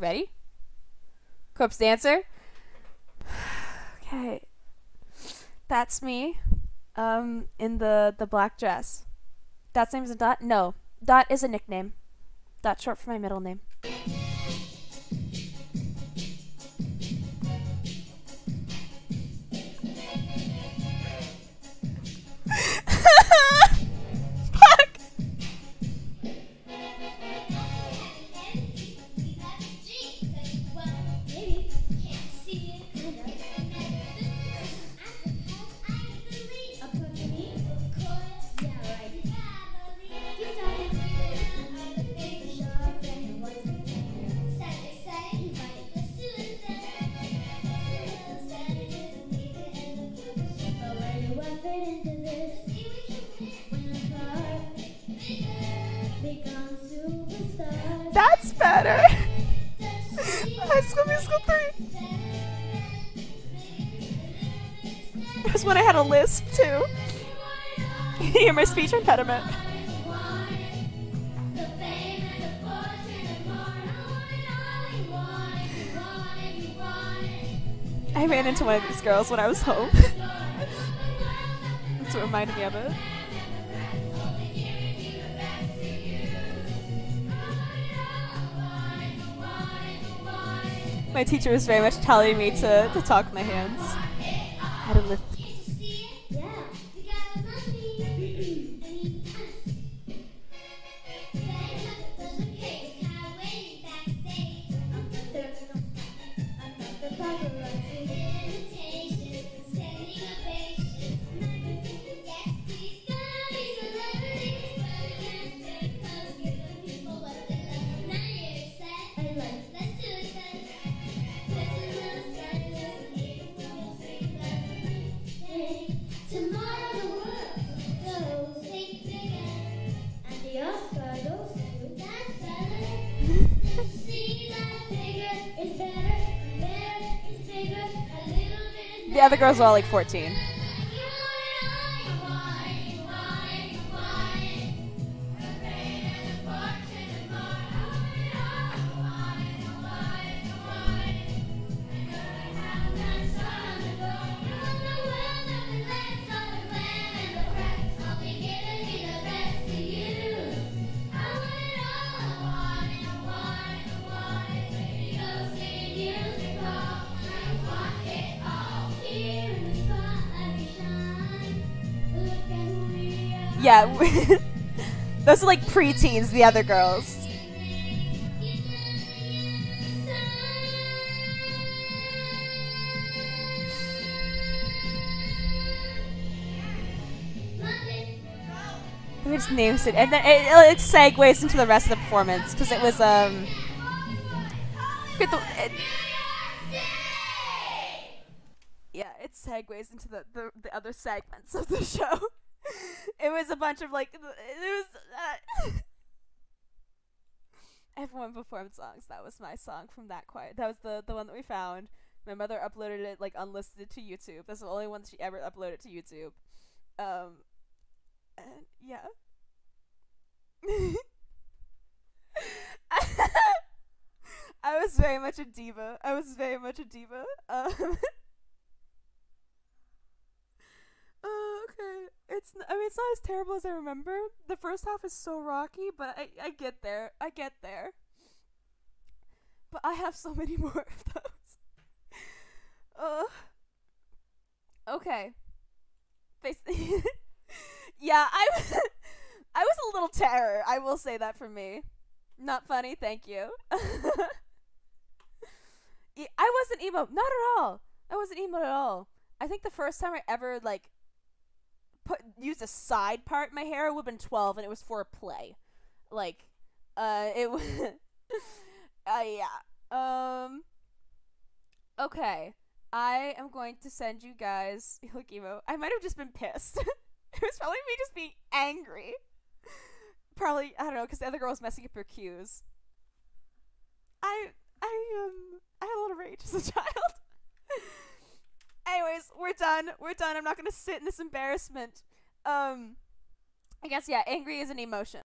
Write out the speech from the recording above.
Ready? Corpse dancer. okay. That's me. Um, in the the black dress. That's name is a Dot. No, Dot is a nickname. Dot short for my middle name. That's when I had a lisp too. you hear my speech impediment. I ran into one of these girls when I was home. That's what reminded me of it. My teacher was very much telling me to, to talk with my hands. How to lift. The other girls are all like 14. Yeah. Those are like preteens, the other girls. We just names it, and then it, it segues into the rest of the performance because it was um. yeah, it segues into the, the the other segments of the show. Was a bunch of like it was. Uh, everyone performed songs. That was my song from that choir. That was the the one that we found. My mother uploaded it like unlisted to YouTube. That's the only one she ever uploaded to YouTube. Um, and yeah. I was very much a diva. I was very much a diva. Um, oh, okay. It's. I mean, it's not as terrible as I remember. The first half is so rocky, but I. I get there. I get there. But I have so many more of those. Uh. Okay. Basically. yeah, I. I was a little terror. I will say that for me. Not funny. Thank you. I wasn't emo. Not at all. I wasn't emo at all. I think the first time I ever like put used a side part in my hair would have been 12 and it was for a play. Like uh it was uh yeah. Um Okay. I am going to send you guys look emo. I might have just been pissed. it was probably me just being angry. Probably I don't know because the other girl was messing up her cues. I I um I had a lot of rage as a child. We're done. We're done. I'm not gonna sit in this embarrassment. Um I guess yeah, angry is an emotion.